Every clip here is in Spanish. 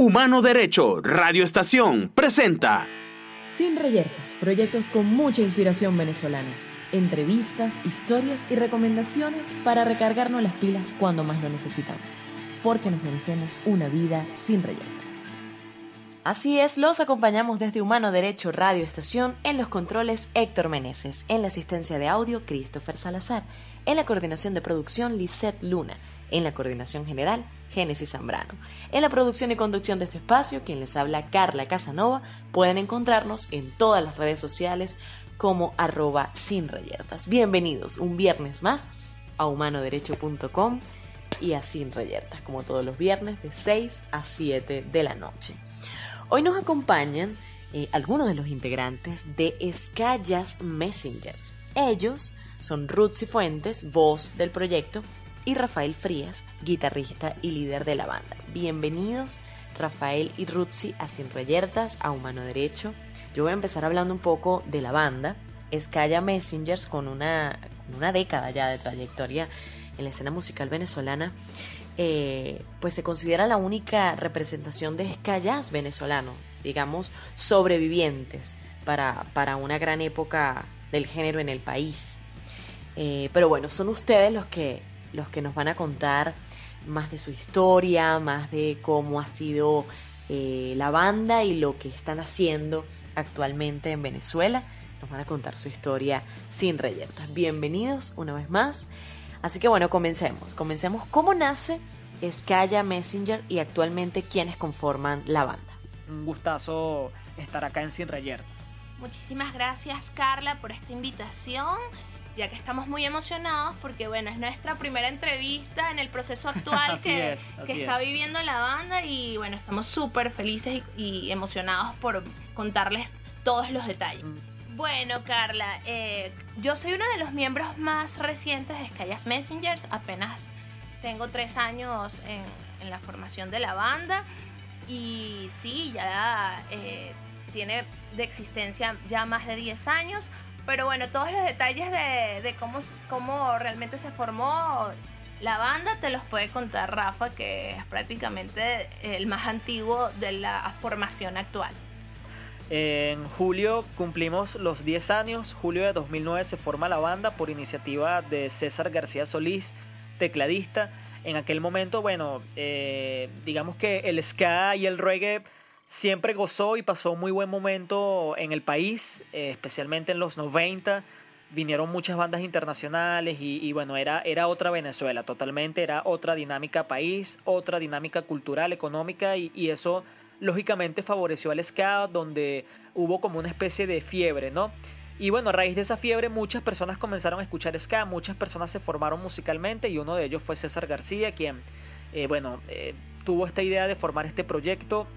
Humano Derecho, Radio Estación, presenta. Sin reyertas, proyectos con mucha inspiración venezolana. Entrevistas, historias y recomendaciones para recargarnos las pilas cuando más lo necesitamos. Porque nos merecemos una vida sin reyertas. Así es, los acompañamos desde Humano Derecho Radio Estación en los controles Héctor Meneses, en la asistencia de audio Christopher Salazar, en la coordinación de producción Lisette Luna, en la coordinación general Génesis Zambrano. En la producción y conducción de este espacio, quien les habla Carla Casanova, pueden encontrarnos en todas las redes sociales como arroba sin reyertas. Bienvenidos un viernes más a humanoderecho.com y a Sin Reyertas, como todos los viernes de 6 a 7 de la noche. Hoy nos acompañan eh, algunos de los integrantes de Escallas Messengers. Ellos son Ruth Fuentes, voz del proyecto, y Rafael Frías, guitarrista y líder de la banda. Bienvenidos Rafael y Rutzi a Sin Reyertas, a Humano Derecho. Yo voy a empezar hablando un poco de la banda. Escaya Messengers con una, una década ya de trayectoria en la escena musical venezolana, eh, pues se considera la única representación de escallas venezolano, digamos, sobrevivientes para, para una gran época del género en el país. Eh, pero bueno, son ustedes los que los que nos van a contar más de su historia, más de cómo ha sido eh, la banda y lo que están haciendo actualmente en Venezuela. Nos van a contar su historia sin reyertas. Bienvenidos una vez más. Así que bueno, comencemos. Comencemos. ¿Cómo nace Skaya Messenger y actualmente quiénes conforman la banda? Un gustazo estar acá en Sin Reyertas. Muchísimas gracias Carla por esta invitación ya que estamos muy emocionados porque bueno, es nuestra primera entrevista en el proceso actual que, que está viviendo la banda y bueno, estamos súper felices y, emocionados por contarles todos los detalles. Mm. Bueno, Carla, eh, yo soy uno de los miembros más recientes de Skyas Messengers, apenas tengo tres años en, la formación de la banda y sí, ya eh, tiene de existencia ya más de 10 años, pero bueno, todos los detalles de, cómo, cómo realmente se formó la banda te los puede contar Rafa, que es prácticamente el más antiguo de la formación actual. En julio cumplimos los 10 años, julio de 2009 se forma la banda por iniciativa de César García Solís, tecladista. En aquel momento, bueno, eh, digamos que el ska y el reggae siempre gozó y pasó muy buen momento en el país, eh, especialmente en los 90. Vinieron muchas bandas internacionales y, bueno, era, era otra Venezuela, totalmente, era otra dinámica país, otra dinámica cultural, económica y, y eso lógicamente favoreció al ska, donde hubo como una especie de fiebre, ¿no? Y bueno, a raíz de esa fiebre muchas personas comenzaron a escuchar ska, muchas personas se formaron musicalmente y uno de ellos fue César García, quien, eh, bueno, eh, tuvo esta idea de formar este proyecto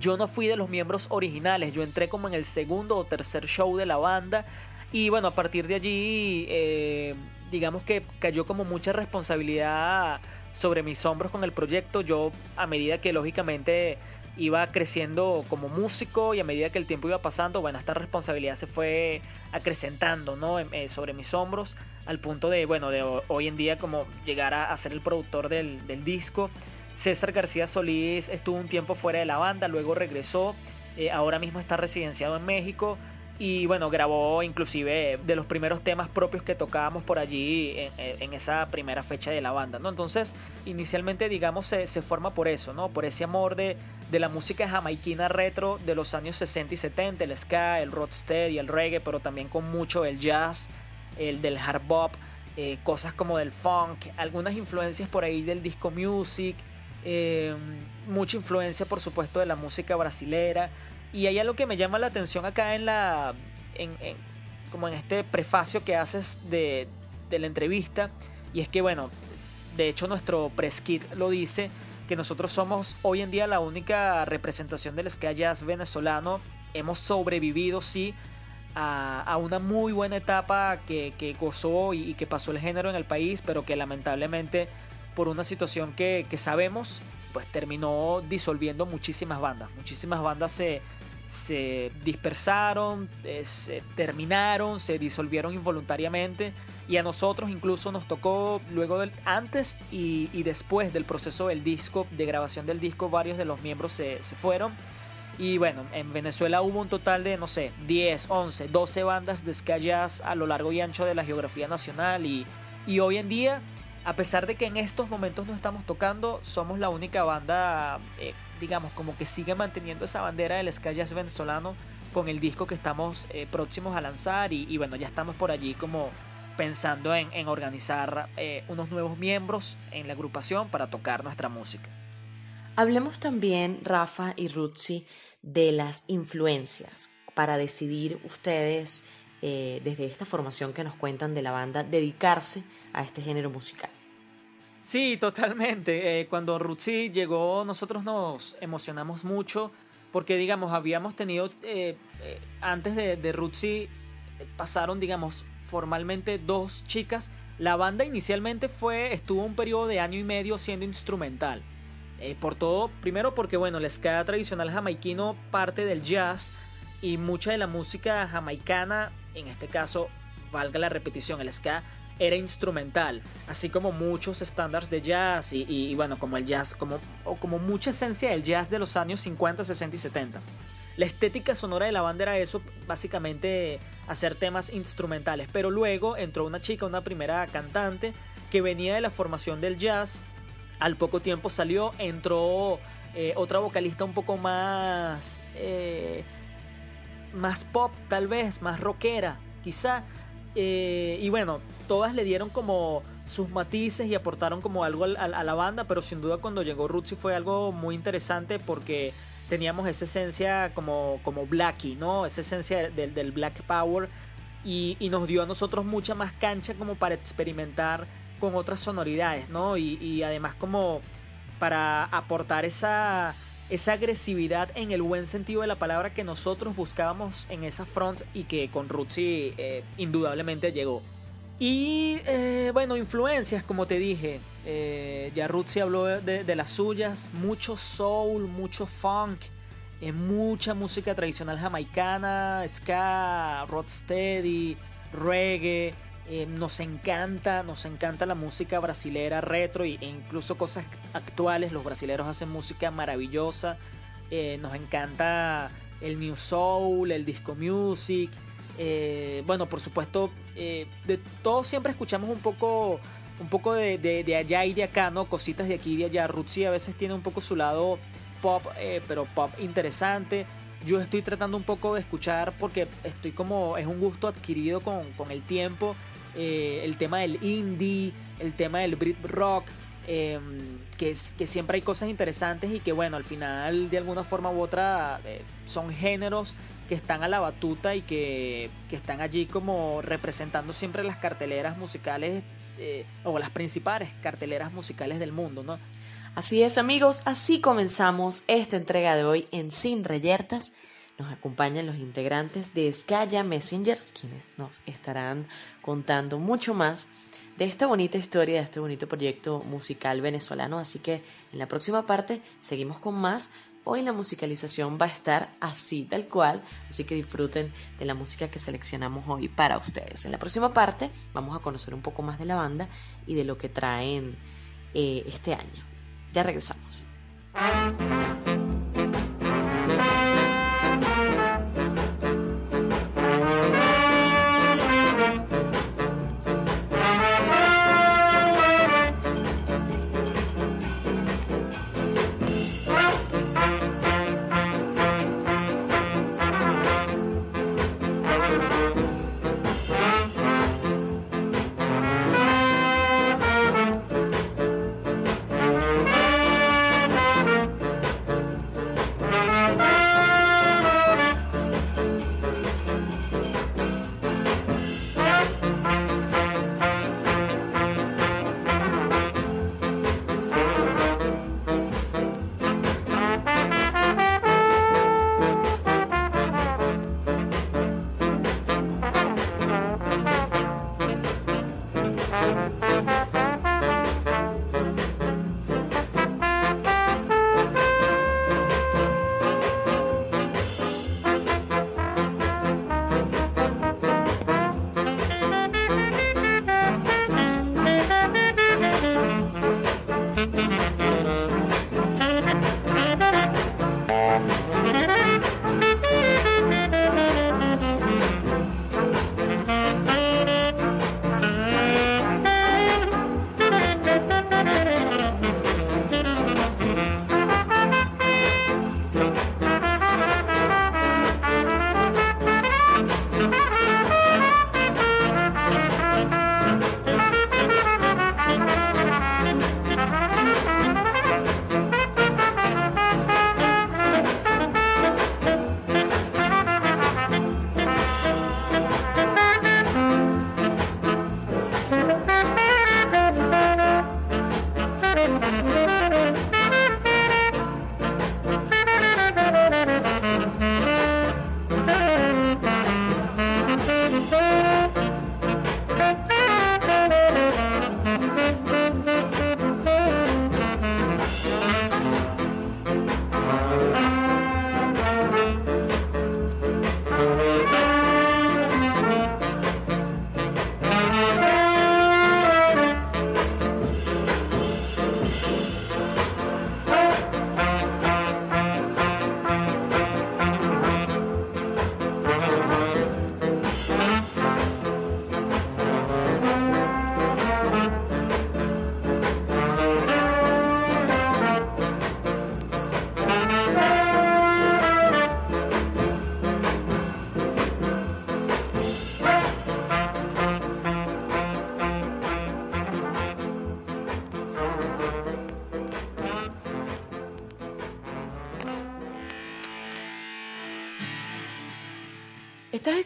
yo no fui de los miembros originales, yo entré como en el segundo o tercer show de la banda y bueno, a partir de allí eh, digamos que cayó como mucha responsabilidad sobre mis hombros con el proyecto, yo a medida que lógicamente iba creciendo como músico y a medida que el tiempo iba pasando, bueno, esta responsabilidad se fue acrecentando, ¿no? Eh, sobre mis hombros, al punto de, bueno, de hoy en día como llegar a, ser el productor del, del disco. César García Solís estuvo un tiempo fuera de la banda, luego regresó, eh, ahora mismo está residenciado en México y bueno, grabó inclusive de los primeros temas propios que tocábamos por allí en, esa primera fecha de la banda, ¿no? Entonces, inicialmente, digamos, se, forma por eso, ¿no? Por ese amor de, de, la música jamaiquina retro de los años 60 y 70, el ska, el rocksteady, el reggae, pero también con mucho el jazz, el del hard bop, eh, cosas como del funk, algunas influencias por ahí del disco music, eh, mucha influencia por supuesto de la música brasilera. Y hay algo que me llama la atención acá en la en, como en este prefacio que haces de, de la entrevista y es que bueno de hecho nuestro press lo dice que nosotros somos hoy en día la única representación del ska jazz venezolano. Hemos sobrevivido sí a, una muy buena etapa que, gozó y, que pasó el género en el país, pero que lamentablemente por una situación que, sabemos, pues terminó disolviendo muchísimas bandas. Muchísimas bandas se, se dispersaron, eh, se terminaron, se disolvieron involuntariamente y a nosotros incluso nos tocó luego del, antes y, después del proceso del disco, de grabación del disco, varios de los miembros se, fueron. Y bueno, en Venezuela hubo un total de, no sé, 10, 11, 12 bandas de ska a lo largo y ancho de la geografía nacional. Y, y hoy en día, a pesar de que en estos momentos no estamos tocando, somos la única banda, eh, digamos, como que sigue manteniendo esa bandera del ska venezolano con el disco que estamos eh, próximos a lanzar. Y, bueno, ya estamos por allí como pensando en, organizar eh, unos nuevos miembros en la agrupación para tocar nuestra música. Hablemos también, Rafa y Rutsi, de las influencias para decidir ustedes, desde esta formación que nos cuentan de la banda, dedicarse a este género musical. Sí, totalmente. Eh, cuando Rutsi llegó, nosotros nos emocionamos mucho porque, digamos, habíamos tenido, antes de, de Rutsi, pasaron, digamos, formalmente dos chicas. La banda inicialmente fue, estuvo un periodo de año y medio siendo instrumental. Eh, por todo, primero porque bueno, el ska tradicional jamaiquino parte del jazz y mucha de la música jamaicana, en este caso, valga la repetición, el ska era instrumental, así como muchos estándares de jazz y, bueno, como el jazz, como, o como mucha esencia del jazz de los años 50, 60 y 70. La estética sonora de la banda era eso, básicamente hacer temas instrumentales. Pero luego entró una chica, una primera cantante, que venía de la formación del jazz. Al poco tiempo salió, entró eh, otra vocalista un poco más... Eh, más pop tal vez, más rockera quizá. Eh, y bueno, todas le dieron como sus matices y aportaron como algo a, a la banda, pero sin duda cuando llegó Rootsy fue algo muy interesante porque teníamos esa esencia como, como Blackie, ¿no? Esa esencia del, del Black Power y, nos dio a nosotros mucha más cancha como para experimentar con otras sonoridades, ¿no? Y, además como para aportar esa, esa agresividad en el buen sentido de la palabra que nosotros buscábamos en esa front y que con Rutsi eh, indudablemente llegó. Y eh, bueno, influencias, como te dije. Eh, ya Ruth se habló de, las suyas. Mucho soul, mucho funk. Eh, mucha música tradicional jamaicana, ska, rocksteady, reggae. Eh, nos encanta, nos encanta la música brasilera retro e incluso cosas actuales. Los brasileros hacen música maravillosa. nos encanta el new soul, el disco music. Bueno, por supuesto, de todos siempre escuchamos un poco un poco de, allá y de acá, ¿no? Cositas de aquí y de allá. Rutsi a veces tiene un poco su lado pop, eh, pero pop interesante. Yo estoy tratando un poco de escuchar porque estoy como, es un gusto adquirido con, el tiempo. Eh, el tema del indie, el tema del Brit rock, em, que, que siempre hay cosas interesantes y que bueno, al final de alguna forma u otra eh, son géneros que están a la batuta y que, que están allí como representando siempre las carteleras musicales eh, o las principales carteleras musicales del mundo, ¿no? Así es, amigos, así comenzamos esta entrega de hoy en Sin Reyertas. Nos acompañan los integrantes de Skaya Messengers, quienes nos estarán contando mucho más de esta bonita historia, de este bonito proyecto musical venezolano. Así que en la próxima parte seguimos con más Hoy la musicalización va a estar así, tal cual, así que disfruten de la música que seleccionamos hoy para ustedes. En la próxima parte vamos a conocer un poco más de la banda y de lo que traen eh, este año. Ya regresamos.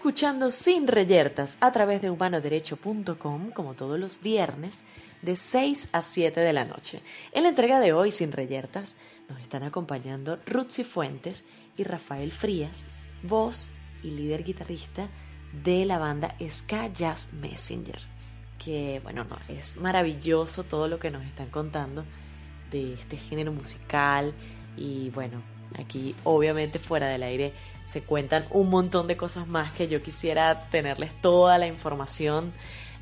Escuchando Sin Reyertas a través de humanoderecho.com como todos los viernes de 6 a 7 de la noche. En la entrega de hoy Sin Reyertas nos están acompañando Ruth Fuentes y Rafael Frías, voz y líder guitarrista de la banda Ska Jazz Messenger. Que bueno, no, es maravilloso todo lo que nos están contando de este género musical y bueno, aquí obviamente fuera del aire se cuentan un montón de cosas más que yo quisiera tenerles toda la información,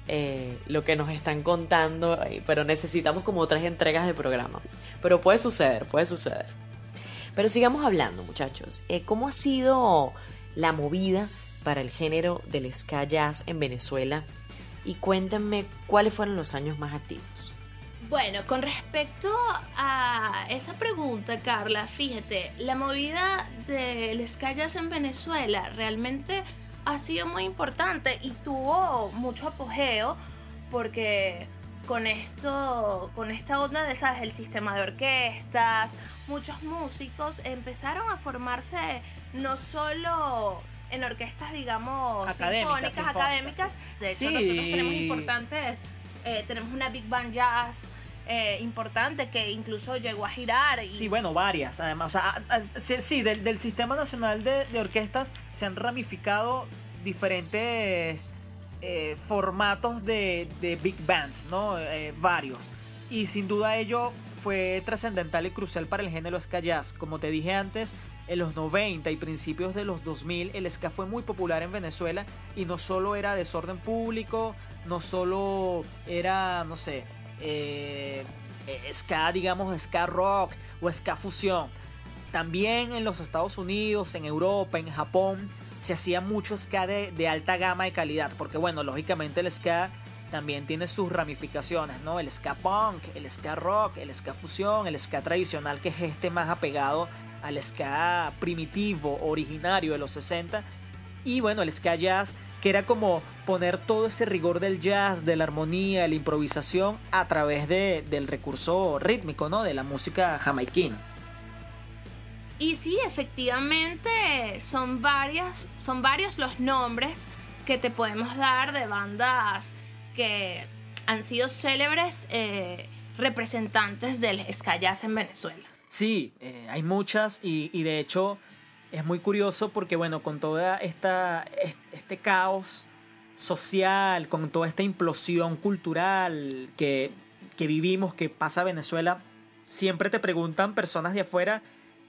eh, lo que nos están contando, eh, pero necesitamos como otras entregas de programa. Pero puede suceder, puede suceder. Pero sigamos hablando, muchachos. Eh, ¿Cómo ha sido la movida para el género del ska jazz en Venezuela? Y cuéntenme cuáles fueron los años más activos. Bueno, con respecto a esa pregunta, Carla, fíjate, la movida del ska jazz en Venezuela realmente ha sido muy importante y tuvo mucho apogeo porque con esto, con esta onda de, ¿sabes? El sistema de orquestas, muchos músicos empezaron a formarse no solo en orquestas, digamos, sinfónicas, académicas. De hecho, nosotros tenemos importantes, eh, tenemos una Big Band Jazz, eh, importante que incluso llegó a girar. Y... Sí, bueno, varias además. sí, del, Sistema Nacional de, Orquestas se han ramificado diferentes eh, formatos de, big bands, ¿no? Eh, varios. Y sin duda ello fue trascendental y crucial para el género ska jazz. Como te dije antes, en los 90 y principios de los 2000 el ska fue muy popular en Venezuela y no solo era desorden público, no solo era, no sé, eh, eh, ska, digamos, ska rock o ska fusión. También en los Estados Unidos, en Europa, en Japón, se hacía mucho ska de, alta gama de calidad, porque bueno, lógicamente el ska también tiene sus ramificaciones, ¿no? El ska punk, el ska rock, el ska fusión, el ska tradicional que es este más apegado al ska primitivo, originario de los 60, y bueno, el ska jazz que era como poner todo ese rigor del jazz, de la armonía, de la improvisación a través de, del recurso rítmico, ¿no? De la música jamaiquina. Y sí, efectivamente, son, varias, son varios los nombres que te podemos dar de bandas que han sido célebres eh, representantes del ska jazz en Venezuela. Sí, eh, hay muchas y, y de hecho es muy curioso porque, bueno, con toda esta, este caos social, con toda esta implosión cultural que, que vivimos, que pasa Venezuela, siempre te preguntan personas de afuera,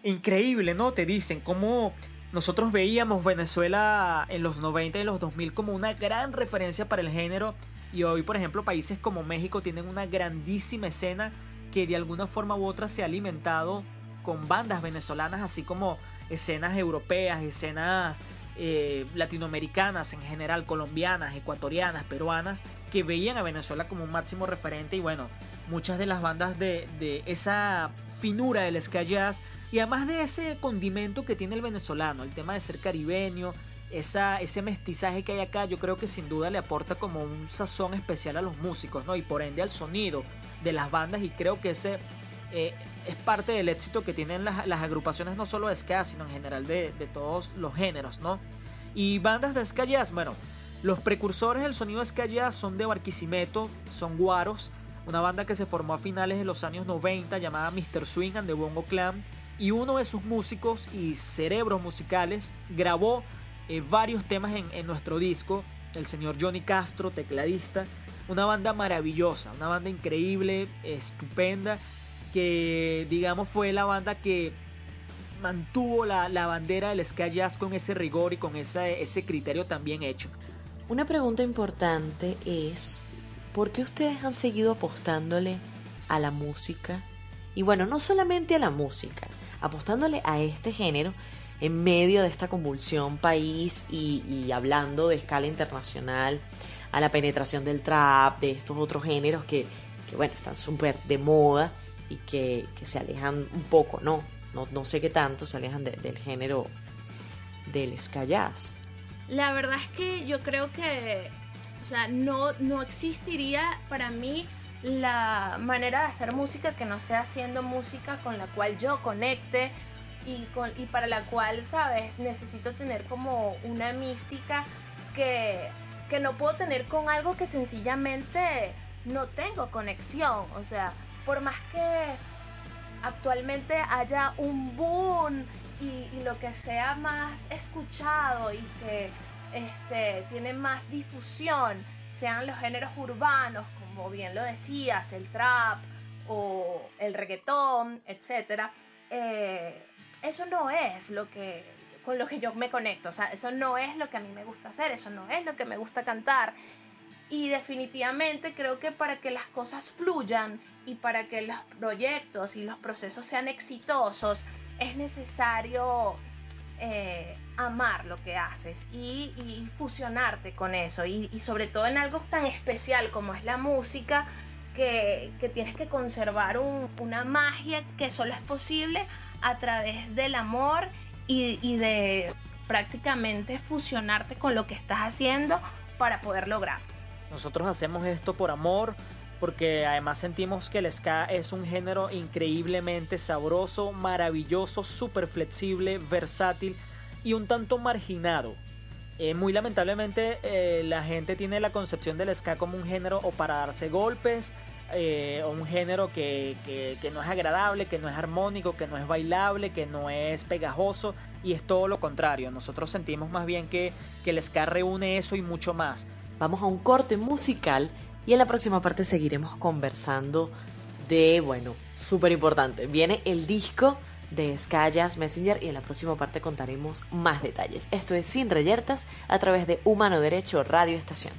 increíble, ¿no? Te dicen cómo nosotros veíamos Venezuela en los 90 y los 2000 como una gran referencia para el género y hoy, por ejemplo, países como México tienen una grandísima escena que de alguna forma u otra se ha alimentado con bandas venezolanas, así como escenas europeas, escenas eh, latinoamericanas en general, colombianas, ecuatorianas, peruanas, que veían a Venezuela como un máximo referente y bueno, muchas de las bandas de, esa finura del ska jazz y además de ese condimento que tiene el venezolano, el tema de ser caribeño, esa, ese mestizaje que hay acá, yo creo que sin duda le aporta como un sazón especial a los músicos, ¿no? Y por ende al sonido de las bandas y creo que ese eh, es parte del éxito que tienen las, agrupaciones no solo de ska, sino en general de, todos los géneros, ¿no? Y bandas de ska jazz, bueno, los precursores del sonido ska jazz son de Barquisimeto, son Guaros, una banda que se formó a finales de los años 90 llamada Mr. Swing and the Bongo Clan, y uno de sus músicos y cerebros musicales grabó eh, varios temas en, en nuestro disco, el señor Johnny Castro, tecladista, una banda maravillosa, una banda increíble, estupenda, que digamos fue la banda que mantuvo la, bandera del ska jazz con ese rigor y con ese, ese criterio también hecho. Una pregunta importante es, ¿por qué ustedes han seguido apostándole a la música? Y bueno, no solamente a la música, apostándole a este género en medio de esta convulsión país y, y hablando de escala internacional, a la penetración del trap, de estos otros géneros que, que bueno, están súper de moda y que, se alejan un poco, ¿no? No, sé qué tanto se alejan del género del ska. La verdad es que yo creo que, o sea, no, no existiría para mí la manera de hacer música que no sea haciendo música con la cual yo conecte, y, y para la cual, ¿sabes? Necesito tener como una mística que, que no puedo tener con algo que sencillamente no tengo conexión. O sea, por más que actualmente haya un boom y, lo que sea más escuchado y que este, tiene más difusión, sean los géneros urbanos, como bien lo decías, el trap o el reggaetón, etc. Eh, eso no es lo que con lo que yo me conecto, o sea, eso no es lo que a mí me gusta hacer, eso no es lo que me gusta cantar. Y definitivamente creo que para que las cosas fluyan y para que los proyectos y los procesos sean exitosos, es necesario eh, amar lo que haces y, fusionarte con eso. Y, sobre todo en algo tan especial como es la música, que, tienes que conservar una magia que solo es posible a través del amor y, y de prácticamente fusionarte con lo que estás haciendo para poder lograr. Nosotros hacemos esto por amor, porque además sentimos que el ska es un género increíblemente sabroso, maravilloso, súper flexible, versátil y un tanto marginado. Eh, muy lamentablemente eh, la gente tiene la concepción del ska como un género o para darse golpes, eh, o un género que, no es agradable, que no es armónico, que no es bailable, que no es pegajoso y es todo lo contrario. Nosotros sentimos más bien que, que el ska reúne eso y mucho más. Vamos a un corte musical y en la próxima parte seguiremos conversando de, bueno, súper importante. Viene el disco de Sky Messenger y en la próxima parte contaremos más detalles. Esto es Sin Reyertas a través de Humano Derecho Radio Estación.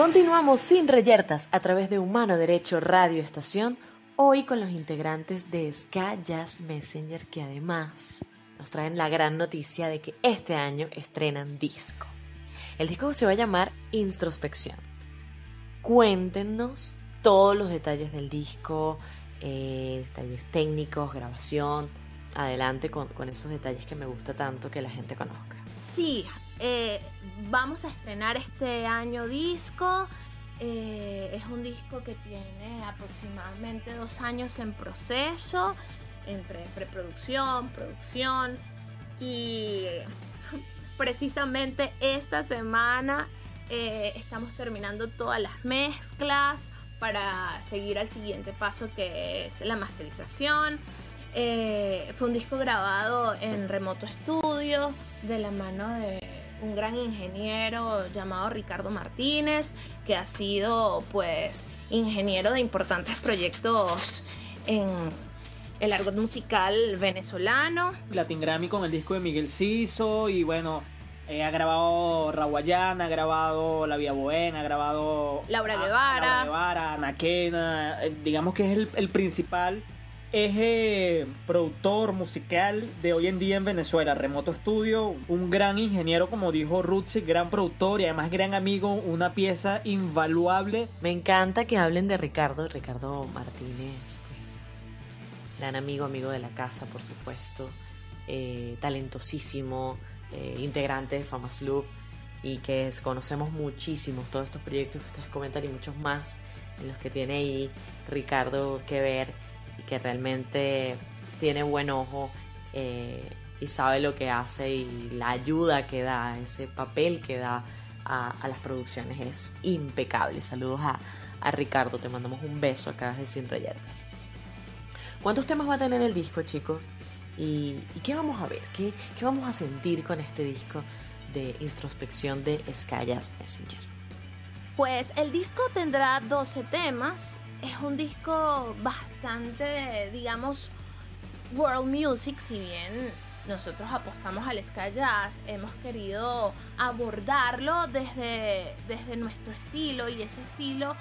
Continuamos sin reyertas a través de Humano Derecho Radio Estación, hoy con los integrantes de Ska Jazz Messenger que además nos traen la gran noticia de que este año estrenan disco. El disco se va a llamar Introspección. Cuéntenos todos los detalles del disco, eh, detalles técnicos, grabación. Adelante con, esos detalles que me gusta tanto que la gente conozca. Sí, eh, vamos a estrenar este año disco. Eh, es un disco que tiene aproximadamente dos años en proceso, entre preproducción, producción y precisamente esta semana estamos terminando todas las mezclas, para seguir al siguiente paso que es la masterización. Eh, fue un disco grabado en remoto estudio de la mano de un gran ingeniero llamado Ricardo Martínez, que ha sido pues ingeniero de importantes proyectos en el argot musical venezolano. Latin Grammy con el disco de Miguel Ciso y bueno, eh, ha grabado Raguayana, ha grabado La Vía Buena, ha grabado Laura Guevara, Laura Guevara Anaquena, eh, digamos que es el, principal eje productor musical de hoy en día en Venezuela, Remoto Estudio, un gran ingeniero como dijo Rutsi, gran productor y además gran amigo, una pieza invaluable. Me encanta que hablen de Ricardo, Ricardo Martínez, pues, gran amigo, amigo de la casa por supuesto, eh, talentosísimo, eh, integrante de Famas Loop y que conocemos muchísimos todos estos proyectos que ustedes comentan y muchos más en los que tiene ahí Ricardo que ver que realmente tiene buen ojo eh, y sabe lo que hace y la ayuda que da, ese papel que da a, las producciones es impecable. Saludos a, Ricardo, te mandamos un beso acá de Sin Reyertas. ¿Cuántos temas va a tener el disco, chicos? ¿Y, qué vamos a ver? ¿Qué, vamos a sentir con este disco de introspección de Skyas Messenger? Pues el disco tendrá 12 temas. Es un disco bastante, digamos, world music, si bien nosotros apostamos al ska jazz, hemos querido abordarlo desde, desde nuestro estilo y ese estilo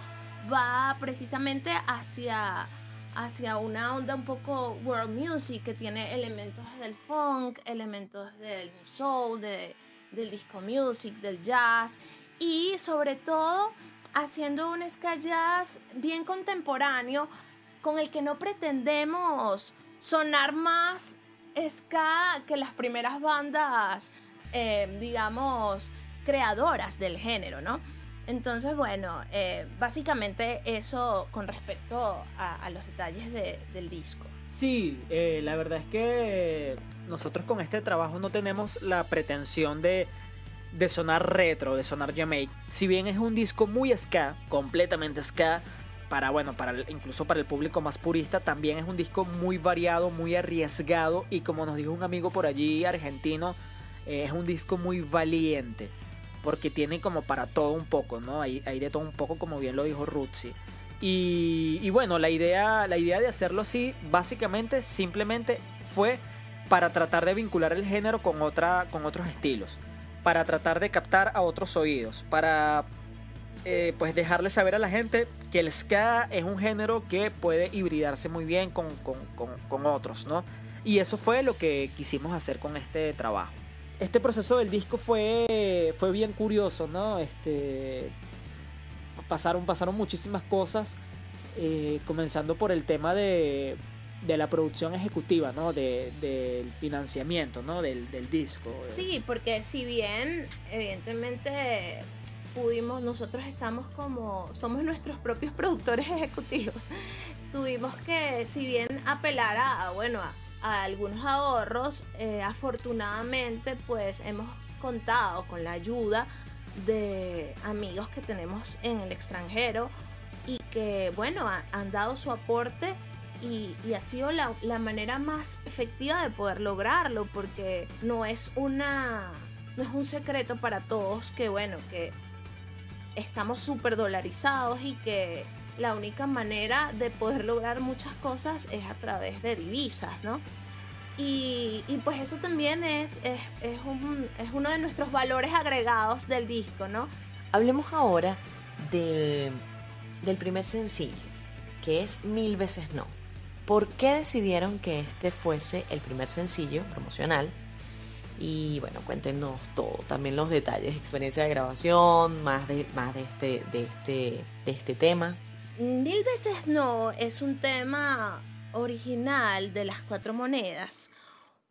va precisamente hacia hacia una onda un poco world music que tiene elementos del funk, elementos del soul, del disco music, del jazz y sobre todo haciendo un jazz bien contemporáneo con el que no pretendemos sonar más ska que las primeras bandas, eh, digamos, creadoras del género, ¿no? Entonces, bueno, eh, básicamente eso con respecto a, los detalles del disco. Sí, eh, la verdad es que nosotros con este trabajo no tenemos la pretensión de, sonar retro, de sonar Jamaica. Si bien es un disco muy ska, completamente ska, para bueno, para incluso para el público más purista, también es un disco muy variado, muy arriesgado y como nos dijo un amigo por allí argentino, eh, es un disco muy valiente porque tiene como para todo un poco, ¿no? Hay, hay de todo un poco, como bien lo dijo Rutsi. Y, y, bueno, la idea, la idea de hacerlo así, básicamente, simplemente fue para tratar de vincular el género con, otra, con otros estilos, para tratar de captar a otros oídos, para eh, pues dejarle saber a la gente que el ska es un género que puede hibridarse muy bien con, con, con, otros, ¿no? Y eso fue lo que quisimos hacer con este trabajo este proceso del disco fue, fue bien curioso, ¿no? Este, pasaron, pasaron muchísimas cosas, eh, comenzando por el tema de, de la producción ejecutiva, ¿no? De, del financiamiento, ¿no? Del, del disco. Sí, porque si bien, evidentemente, pudimos, nosotros estamos como, somos nuestros propios productores ejecutivos, tuvimos que, si bien apelar a, bueno, a algunos ahorros, eh, afortunadamente pues hemos contado con la ayuda de amigos que tenemos en el extranjero y que bueno han dado su aporte y, ha sido la, la, manera más efectiva de poder lograrlo porque no es una no es un secreto para todos que bueno que estamos súper dolarizados y que la única manera de poder lograr muchas cosas es a través de divisas, ¿no? Y, pues eso también es, es, es, uno de nuestros valores agregados del disco, ¿no? Hablemos ahora de, del primer sencillo, que es Mil veces no. ¿Por qué decidieron que este fuese el primer sencillo promocional? Y bueno, cuéntenos todo, también los detalles, experiencia de grabación, más de, más de, este, de, este, de este tema. Mil veces no es un tema original de las cuatro monedas,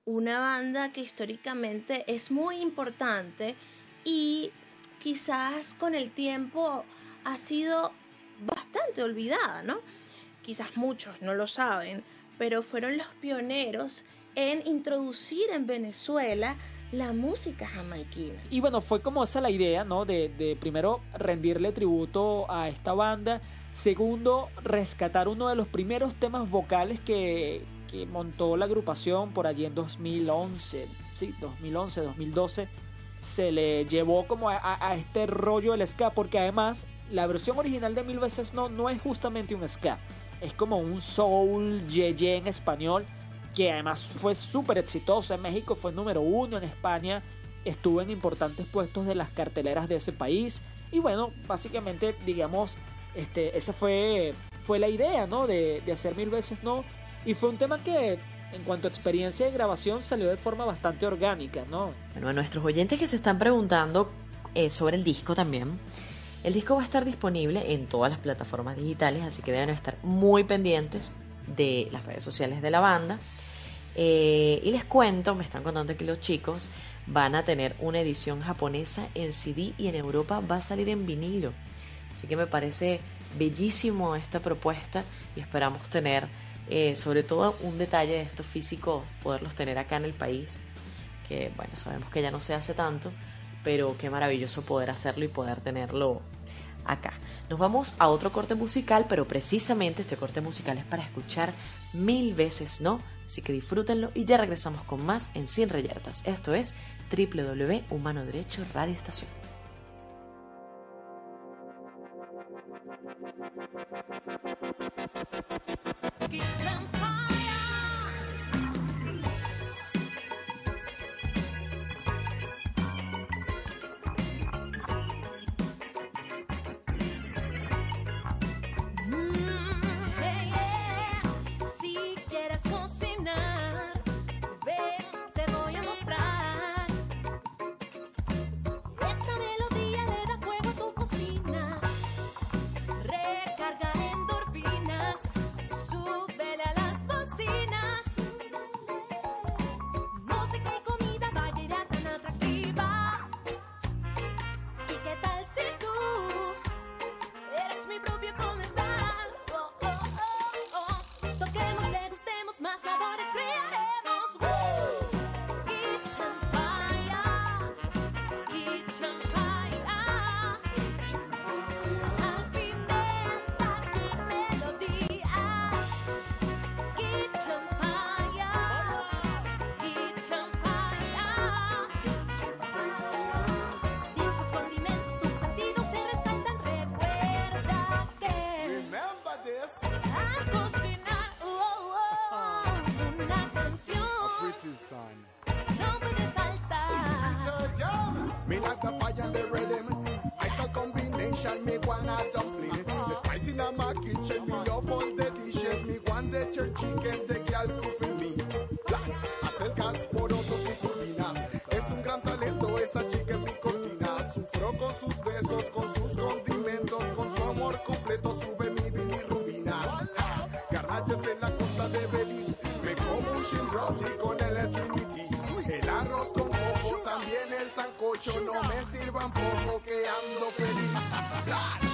una banda que históricamente es muy importante y quizás con el tiempo ha sido bastante olvidada, ¿no? Quizás muchos no lo saben, pero fueron los pioneros en introducir en Venezuela la música jamaiquina. Y bueno, fue como esa la idea, ¿no? De, primero rendirle tributo a esta banda, segundo, rescatar uno de los primeros temas vocales que, que montó la agrupación por allí en 2011, sí, 2011, 2012, se le llevó como a, este rollo del ska, porque además la versión original de Mil veces no, no es justamente un ska, es como un soul yeye en español, que además fue súper exitoso en México, fue número uno en España, estuvo en importantes puestos de las carteleras de ese país, y bueno, básicamente, digamos, este, esa fue, fue la idea, ¿no? De, de hacer Mil veces no y fue un tema que en cuanto a experiencia de grabación salió de forma bastante orgánica, ¿no? Bueno, a nuestros oyentes que se están preguntando eh, sobre el disco también, el disco va a estar disponible en todas las plataformas digitales, así que deben estar muy pendientes de las redes sociales de la banda. Eh, y les cuento, me están contando que los chicos van a tener una edición japonesa en CD y en Europa va a salir en vinilo. Así que me parece bellísimo esta propuesta y esperamos tener eh, sobre todo un detalle de estos físicos, poderlos tener acá en el país, que bueno, sabemos que ya no se hace tanto, pero qué maravilloso poder hacerlo y poder tenerlo acá. Nos vamos a otro corte musical, pero precisamente este corte musical es para escuchar mil veces no, así que disfrútenlo y ya regresamos con más en Sin Reyertas. Esto es www Humano Derecho Radio Estación. kitchen, me wanna dumpling. The spice in my kitchen, me love all the dishes. Me want the church chicken, the girl cook me. Acercas por otros y culinas. Es un gran talento esa chica en mi cocina. Sufro con sus besos, con sus condimentos, con su amor completo sube mi bilirrubina. Garnachas en la costa de Belice. Me como un shinroti con el Trinity. El arroz con coco, también el sancocho. No me sirvan poco que ando feliz. die.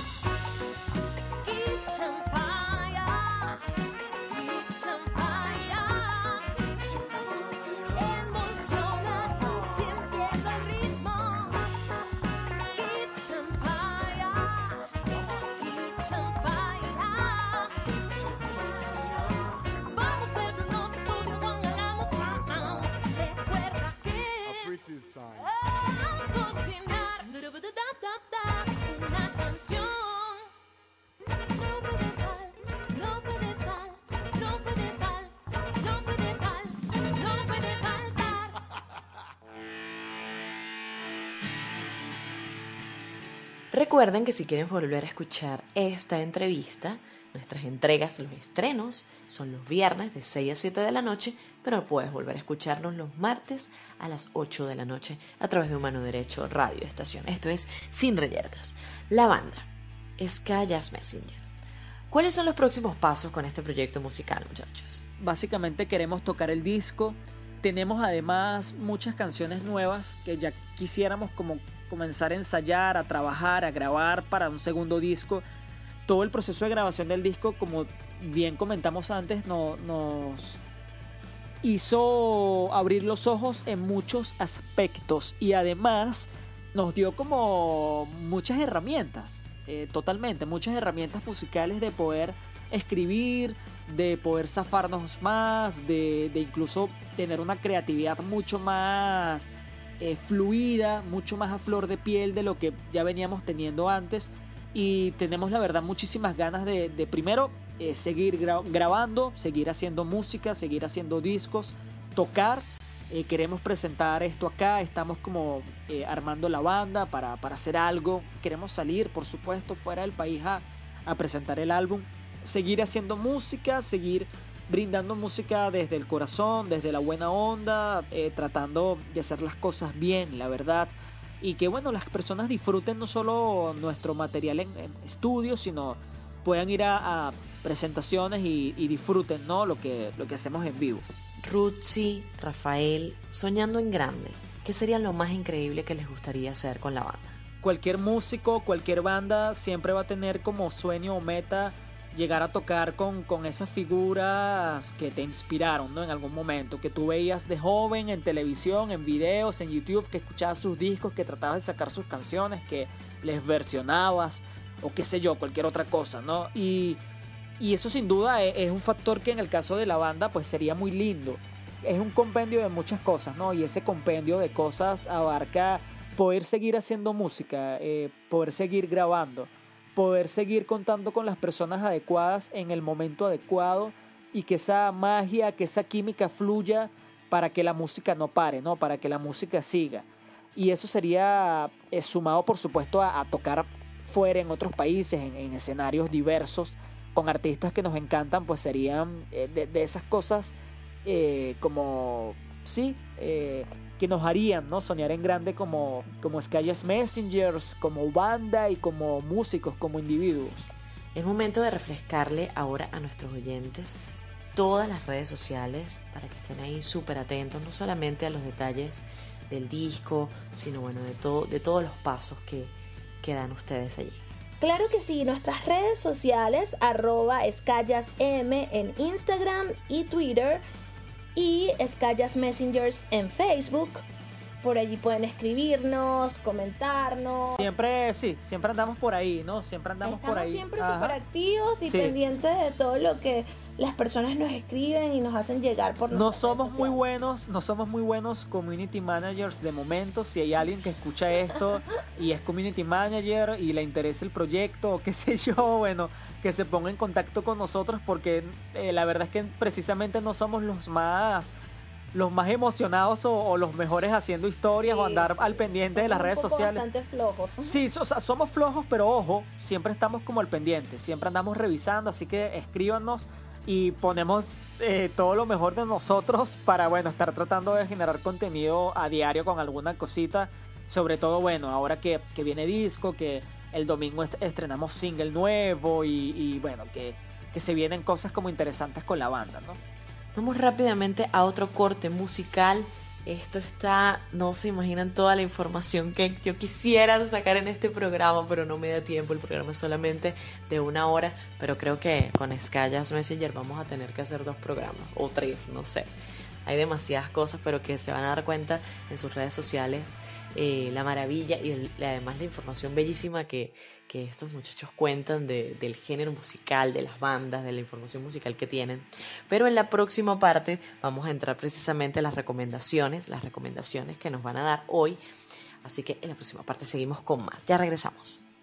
Recuerden que si quieren volver a escuchar esta entrevista, nuestras entregas, los estrenos, son los viernes de 6 a 7 de la noche, pero puedes volver a escucharnos los martes a las 8 de la noche a través de Humano Derecho Radio Estación. Esto es Sin Reyertas. La banda Sky Jazz Messenger. ¿Cuáles son los próximos pasos con este proyecto musical, muchachos? Básicamente queremos tocar el disco. Tenemos además muchas canciones nuevas que ya quisiéramos como comenzar a ensayar, a trabajar, a grabar para un segundo disco. Todo el proceso de grabación del disco, como bien comentamos antes, no, nos hizo abrir los ojos en muchos aspectos y además nos dio como muchas herramientas, eh, totalmente, muchas herramientas musicales de poder escribir, de poder zafarnos más, de, de incluso tener una creatividad mucho más eh, fluida, mucho más a flor de piel de lo que ya veníamos teniendo antes. Y tenemos la verdad muchísimas ganas de, primero eh, seguir grabando, seguir haciendo música, seguir haciendo discos, tocar. Eh, queremos presentar esto acá, estamos como armando la banda para, para, hacer algo. Queremos salir, por supuesto, fuera del país a presentar el álbum. Seguir haciendo música, seguir brindando música desde el corazón, desde la buena onda, eh, tratando de hacer las cosas bien, la verdad. Y que bueno, las personas disfruten no solo nuestro material en, estudio, sino puedan ir a, presentaciones y, disfruten ¿no? lo, que, lo que hacemos en vivo. Rutsi, Rafael, soñando en grande, ¿qué sería lo más increíble que les gustaría hacer con la banda? Cualquier músico, cualquier banda siempre va a tener como sueño o meta llegar a tocar con, con, esas figuras que te inspiraron ¿no? en algún momento, que tú veías de joven en televisión, en videos, en YouTube, que escuchabas sus discos, que tratabas de sacar sus canciones, que les versionabas o qué sé yo, cualquier otra cosa, ¿no? Y, y eso sin duda es, es, un factor que en el caso de la banda pues sería muy lindo. Es un compendio de muchas cosas, ¿no? Y ese compendio de cosas abarca poder seguir haciendo música, eh, poder seguir grabando, poder seguir contando con las personas adecuadas en el momento adecuado y que esa magia, que esa química fluya para que la música no pare, ¿no? Para que la música siga. Y eso sería eh, sumado, por supuesto, a, tocar fuera en otros países, en, escenarios diversos, con artistas que nos encantan, pues serían eh, de, esas cosas eh, como, sí, que nos harían ¿no? soñar en grande como, como Messengers, como banda y como músicos, como individuos. Es momento de refrescarle ahora a nuestros oyentes todas las redes sociales para que estén ahí súper atentos, no solamente a los detalles del disco, sino bueno, de, todo, de todos los pasos que, que dan ustedes allí. Claro que sí, nuestras redes sociales, arroba escallasm en Instagram y Twitter y Escallas Messengers en Facebook. Por allí pueden escribirnos, comentarnos. Siempre, sí, siempre andamos por ahí, ¿no? Siempre andamos por ahí. siempre súper activos y pendientes de todo lo que las personas nos escriben y nos hacen llegar por No somos muy buenos, no somos muy buenos community managers de momento. Si hay alguien que escucha esto y es community manager y le interesa el proyecto o qué sé yo, bueno, que se ponga en contacto con nosotros porque eh, la verdad es que precisamente no somos los más los más emocionados o, los mejores haciendo historias o andar al pendiente de las redes sociales. Bastante flojos. Sí, o sea, somos flojos, pero ojo, siempre estamos como al pendiente, siempre andamos revisando, así que escríbanos y ponemos eh, todo lo mejor de nosotros para, bueno, estar tratando de generar contenido a diario con alguna cosita. Sobre todo, bueno, ahora que, viene disco, que el domingo estrenamos single nuevo y, bueno, que, que se vienen cosas como interesantes con la banda, ¿no? Vamos rápidamente a otro corte musical esto está, no se imaginan toda la información que yo quisiera sacar en este programa, pero no me da tiempo. El programa es solamente de una hora, pero creo que con Skyas Messenger vamos a tener que hacer dos programas o tres, no sé. Hay demasiadas cosas, pero que se van a dar cuenta en sus redes sociales eh, la maravilla y además la información bellísima que, que estos muchachos cuentan del género musical, de las bandas, de la información musical que tienen. Pero en la próxima parte vamos a entrar precisamente a las recomendaciones, las recomendaciones que nos van a dar hoy. Así que en la próxima parte seguimos con más. Ya regresamos.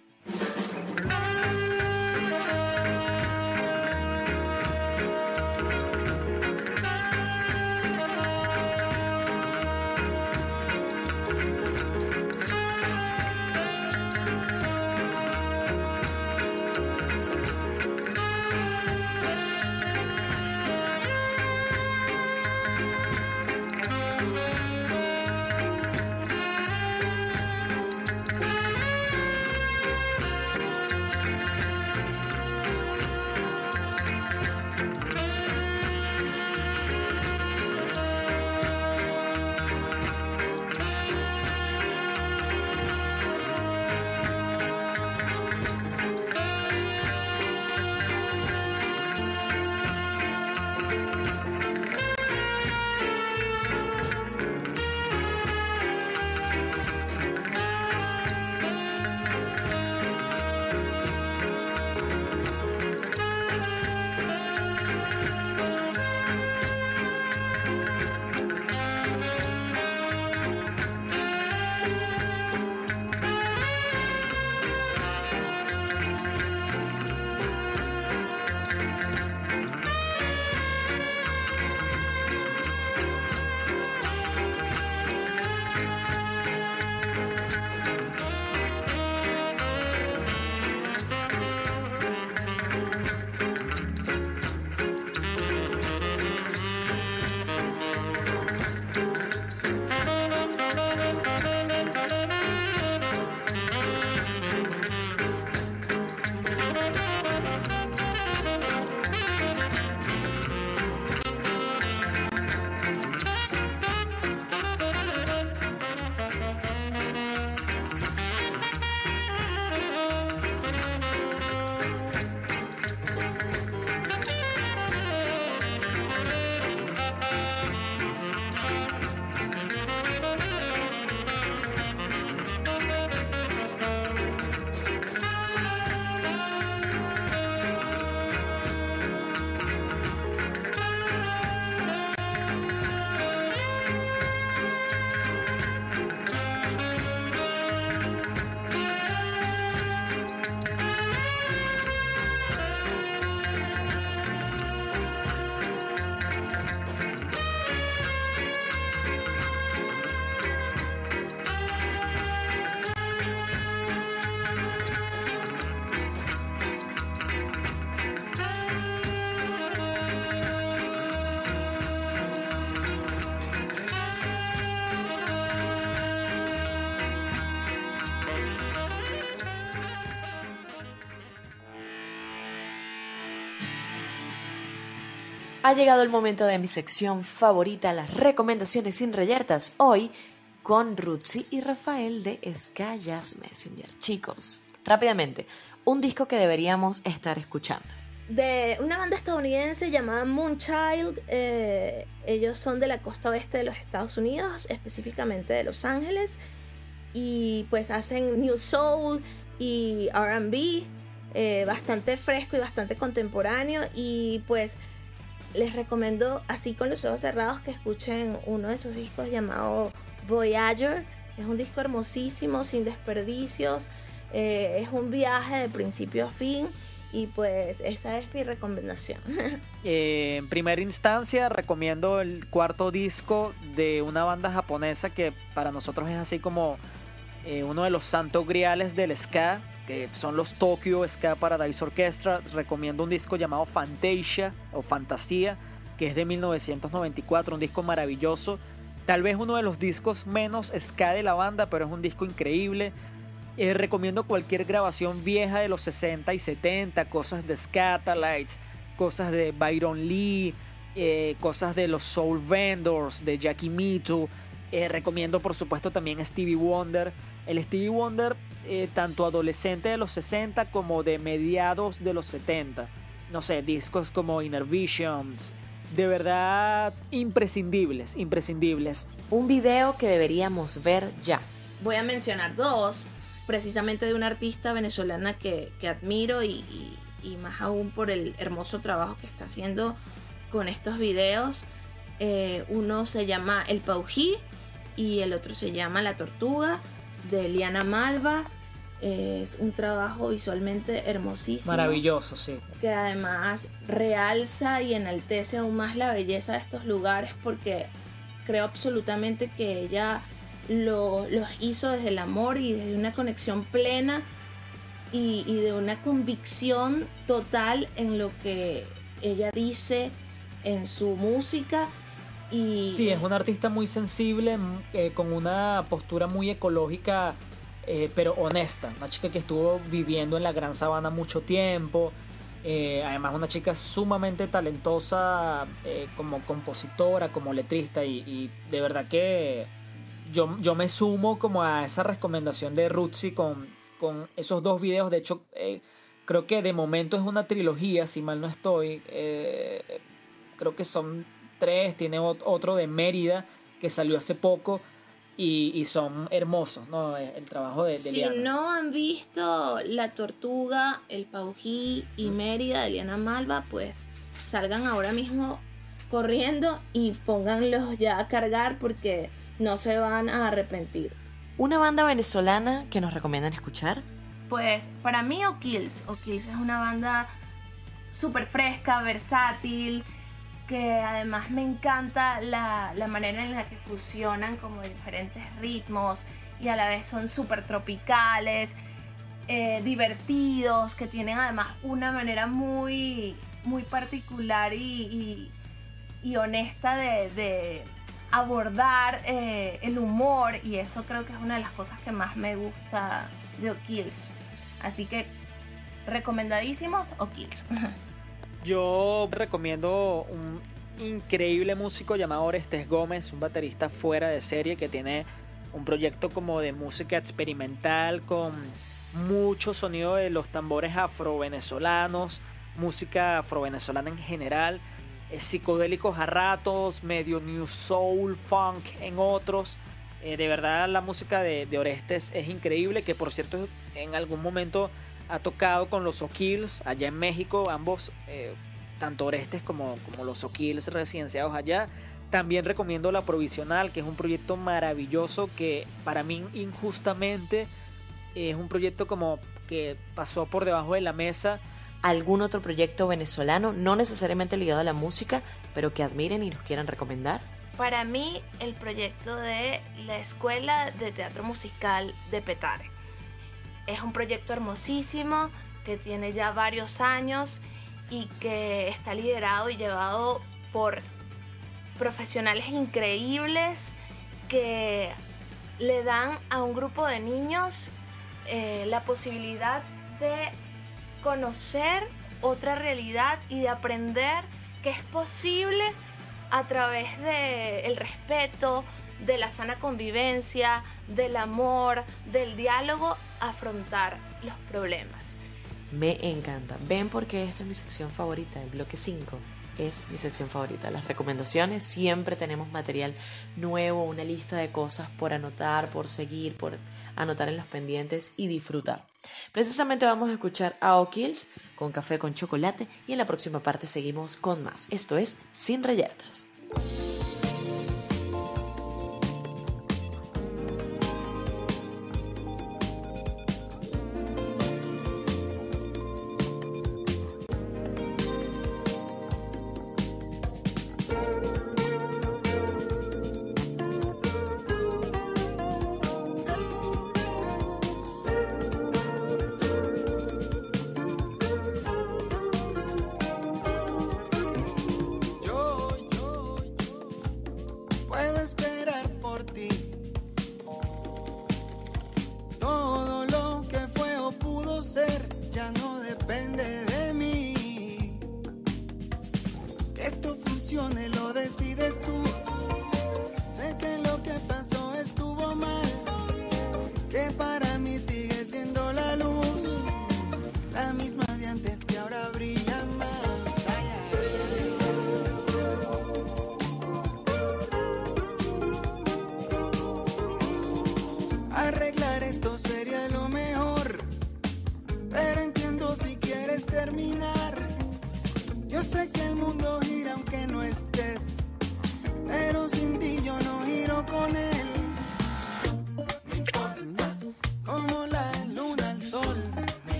Ha llegado el momento de mi sección favorita, las recomendaciones sin reyertas. Hoy con Rutzi y Rafael de Sky Jazz Messenger. Chicos, rápidamente, un disco que deberíamos estar escuchando. De una banda estadounidense llamada Moonchild. Eh, ellos son de la costa oeste de los Estados Unidos, específicamente de Los Ángeles. Y pues hacen New Soul y RB. Eh, bastante fresco y bastante contemporáneo. Y pues les recomiendo, así con los ojos cerrados, que escuchen uno de sus discos llamado Voyager. Es un disco hermosísimo, sin desperdicios. Eh, es un viaje de principio a fin. Y pues esa es mi recomendación. Eh, en primera instancia recomiendo el cuarto disco de una banda japonesa que para nosotros es así como eh, uno de los santos griales del ska, son los Tokyo Ska Paradise Orchestra. Recomiendo un disco llamado Fantasia o Fantasía, que es de 1994, un disco maravilloso. Tal vez uno de los discos menos ska de la banda, pero es un disco increíble. Eh, recomiendo cualquier grabación vieja de los 60 y 70, cosas de Scatalites, cosas de Byron Lee, eh, cosas de los Soul Vendors, de Jackie Mitu. Eh, recomiendo por supuesto también Stevie Wonder. El Stevie Wonder tanto adolescente de los 60 como de mediados de los 70. No sé, discos como Inner Visions. De verdad imprescindibles, imprescindibles. Un video que deberíamos ver ya. Voy a mencionar dos precisamente de una artista venezolana que, admiro y, más aún por el hermoso trabajo que está haciendo con estos videos. Eh, uno se llama El Paují y el otro se llama La Tortuga de Liana Malva. es un trabajo visualmente hermosísimo. Maravilloso, sí. Que además realza y enaltece aún más la belleza de estos lugares porque creo absolutamente que ella lo, los hizo desde el amor y desde una conexión plena y, de una convicción total en lo que ella dice en su música. Sí, es una artista muy sensible, eh, con una postura muy ecológica, eh, pero honesta. Una chica que estuvo viviendo en la Gran Sabana mucho tiempo. Eh, además, una chica sumamente talentosa como compositora, como letrista. y de verdad que yo, me sumo como a esa recomendación de Rutsi con, con esos dos videos. De hecho, creo que de momento es una trilogía, si mal no estoy. Creo que son Tiene otro de Mérida que salió hace poco. Y, son hermosos, ¿no? Eh, el trabajo de, de Si no han visto La Tortuga, El Paují y. Mérida de Liana Malva, pues salgan ahora mismo corriendo y pónganlos ya a cargar porque no se van a arrepentir. ¿Una banda venezolana que nos recomiendan escuchar? Pues para mí O'Kills. O'Kills es una banda súper fresca, versátil, que además me encanta la, manera en la que fusionan como diferentes ritmos y a la vez son súper tropicales, eh, divertidos, que tienen además una manera muy, muy particular y, honesta de abordar eh, el humor y eso creo que es una de las cosas que más me gusta de O'Kills. Así que recomendadísimos O'Kills. Yo recomiendo un increíble músico llamado Orestes Gómez, un baterista fuera de serie que tiene un proyecto como de música experimental con mucho sonido de los tambores afro-venezolanos, música afro-venezolana en general eh, psicodélicos a ratos, medio new soul, funk en otros. Eh, de verdad la música de, Orestes es increíble, que por cierto en algún momento ha tocado con los O'Kills allá en México, ambos, eh, tanto Orestes como, como los O'Kills residenciados allá. También recomiendo La Provisional, que es un proyecto maravilloso que para mí injustamente es un proyecto como que pasó por debajo de la mesa algún otro proyecto venezolano, no necesariamente ligado a la música, pero que admiren y nos quieran recomendar? Para mí, el proyecto de la Escuela de Teatro Musical de Petare. Es un proyecto hermosísimo que tiene ya varios años y que está liderado y llevado por profesionales increíbles que le dan a un grupo de niños eh, la posibilidad de conocer otra realidad y de aprender que es posible a través del respeto, de la sana convivencia, del amor, del diálogo, afrontar los problemas. Me encanta. Ven porque esta es mi sección favorita, el bloque 5 es mi sección favorita. Las recomendaciones, siempre tenemos material nuevo, una lista de cosas por anotar, por seguir, por anotar en los pendientes y disfrutar. Precisamente vamos a escuchar a O'Kills con café con chocolate y en la próxima parte seguimos con más. Esto es Sin Reyertas.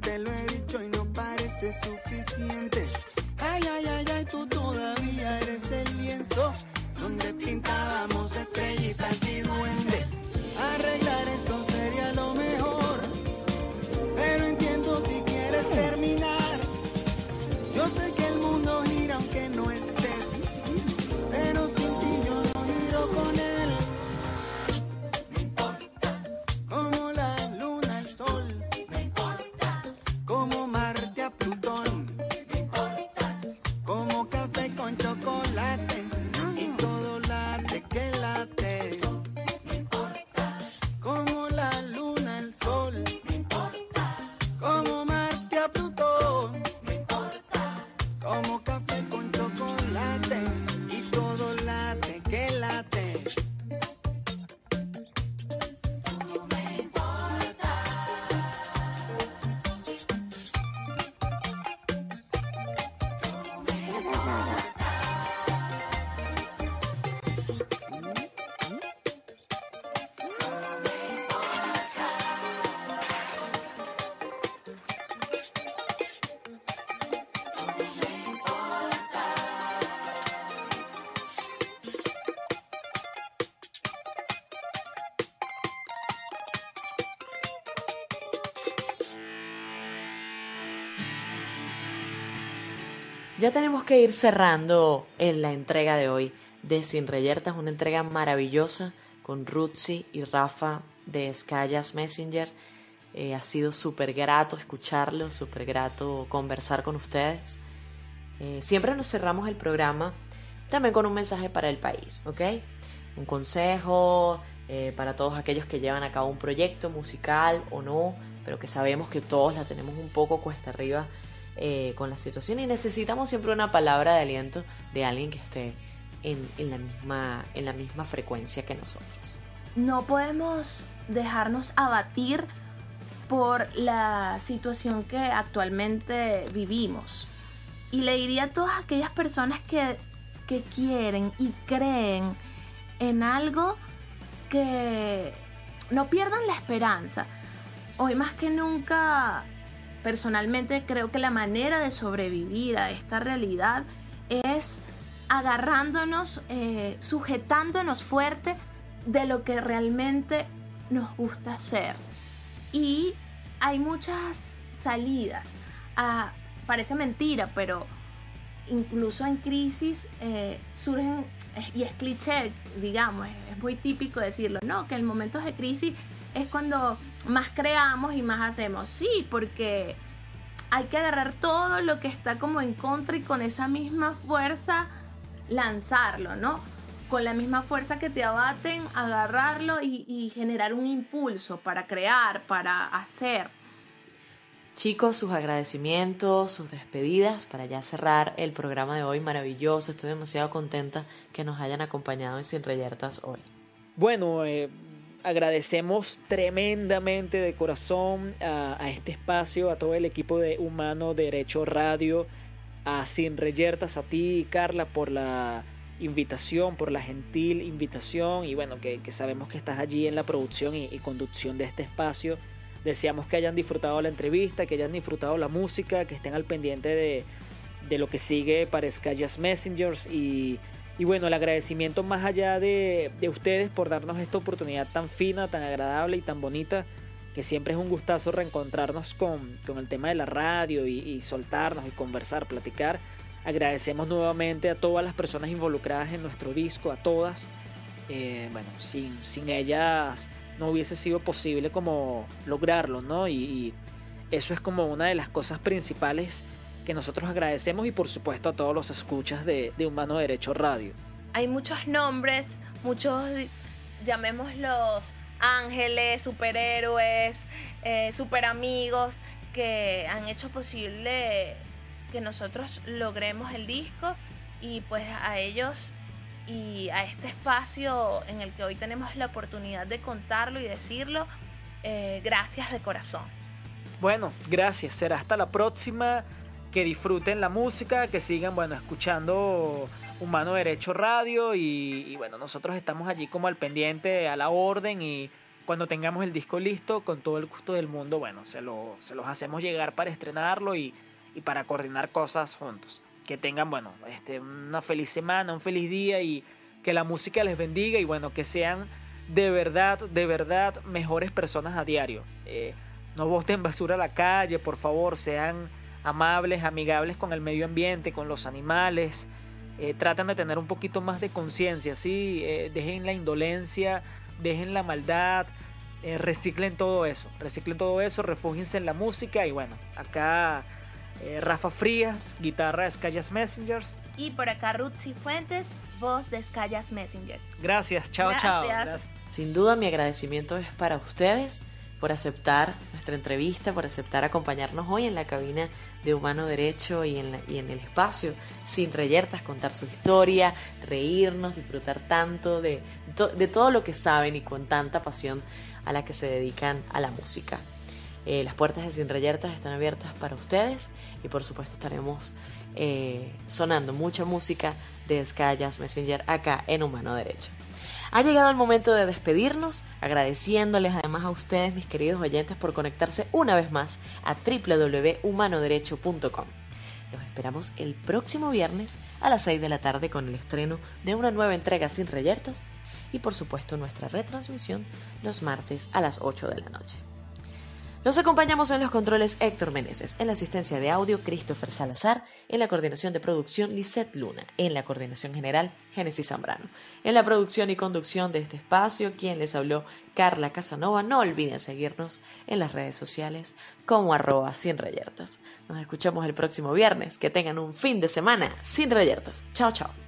te lo Ya tenemos que ir cerrando en la entrega de hoy de Sin Reyertas, una entrega maravillosa con Rutsi y Rafa de Scallas Messenger. Eh, ha sido súper grato escucharlo, súper grato conversar con ustedes. Eh, siempre nos cerramos el programa también con un mensaje para el país, ¿ok? Un consejo eh, para todos aquellos que llevan a cabo un proyecto musical o no, pero que sabemos que todos la tenemos un poco cuesta arriba eh, con la situación y necesitamos siempre una palabra de aliento de alguien que esté en, la misma, en la misma frecuencia que nosotros. No podemos dejarnos abatir por la situación que actualmente vivimos. Y le diría a todas aquellas personas que, que quieren y creen en algo que no pierdan la esperanza. Hoy más que nunca Personalmente creo que la manera de sobrevivir a esta realidad es agarrándonos, eh, sujetándonos fuerte de lo que realmente nos gusta hacer. Y hay muchas salidas. Ah, parece mentira, pero incluso en crisis eh, surgen, y es cliché, digamos, es muy típico decirlo, ¿no? Que en momentos de crisis es cuando más creamos y más hacemos. Sí, porque hay que agarrar todo lo que está como en contra y con esa misma fuerza lanzarlo, ¿no? Con la misma fuerza que te abaten, agarrarlo y, y generar un impulso para crear, para hacer. Chicos, sus agradecimientos, sus despedidas para ya cerrar el programa de hoy maravilloso. Estoy demasiado contenta que nos hayan acompañado en Sin Reyertas hoy. Bueno, eh, agradecemos tremendamente de corazón a, este espacio, a todo el equipo de Humano Derecho Radio, a Sin Reyertas, a ti, Carla, por la invitación, por la gentil invitación y bueno, que, sabemos que estás allí en la producción y, conducción de este espacio. Deseamos que hayan disfrutado la entrevista, que hayan disfrutado la música, que estén al pendiente de, de lo que sigue para Skyas Messengers y y bueno, el agradecimiento más allá de, ustedes por darnos esta oportunidad tan fina, tan agradable y tan bonita, que siempre es un gustazo reencontrarnos con, el tema de la radio y, soltarnos y conversar, platicar. Agradecemos nuevamente a todas las personas involucradas en nuestro disco, a todas. Eh, bueno, sin, sin ellas no hubiese sido posible como lograrlo, ¿no? Y, eso es como una de las cosas principales que nosotros agradecemos y por supuesto a todos los escuchas de, Humano Derecho Radio. Hay muchos nombres, muchos, llamémoslos ángeles, superhéroes, eh, super amigos que han hecho posible que nosotros logremos el disco y pues a ellos y a este espacio en el que hoy tenemos la oportunidad de contarlo y decirlo, eh, gracias de corazón. Bueno, gracias. Será hasta la próxima que disfruten la música, que sigan, bueno, escuchando Humano Derecho Radio y, bueno, nosotros estamos allí como al pendiente, a la orden y cuando tengamos el disco listo, con todo el gusto del mundo, bueno, se, lo, se los hacemos llegar para estrenarlo y, y para coordinar cosas juntos. Que tengan, bueno, este, una feliz semana, un feliz día y que la música les bendiga y bueno, que sean de verdad, de verdad mejores personas a diario. Eh, no boten basura a la calle, por favor, sean amables, amigables con el medio ambiente, con los animales. Eh, tratan de tener un poquito más de conciencia, ¿sí? Eh, dejen la indolencia, dejen la maldad, eh, reciclen todo eso, reciclen todo eso, refúgiense en la música y bueno, acá Rafa Frías, guitarra de Scallas Messengers. Y por acá Ruth Fuentes, voz de Scallas Messengers. Gracias, chao, chao. Sin duda mi agradecimiento es para ustedes por aceptar nuestra entrevista, por aceptar acompañarnos hoy en la cabina de Humano Derecho y en, el espacio sin reyertas, contar su historia, reírnos, disfrutar tanto de, de todo lo que saben y con tanta pasión a la que se dedican a la música. Eh, las puertas de Sin Reyertas están abiertas para ustedes y por supuesto estaremos eh, sonando mucha música de Skyas Messenger acá en Humano Derecho. Ha llegado el momento de despedirnos, agradeciéndoles además a ustedes, mis queridos oyentes, por conectarse una vez más a www.humanoderecho.com. Los esperamos el próximo viernes a las 6 de la tarde con el estreno de una nueva entrega sin reyertas y por supuesto nuestra retransmisión los martes a las 8 de la noche. Nos acompañamos en los controles Héctor Meneses, en la asistencia de audio Christopher Salazar, en la coordinación de producción Lisette Luna, en la coordinación general Génesis Zambrano. En la producción y conducción de este espacio, quien les habló Carla Casanova. No olviden seguirnos en las redes sociales como arroba sin reyertas. Nos escuchamos el próximo viernes. Que tengan un fin de semana sin reyertas. Chao, chao.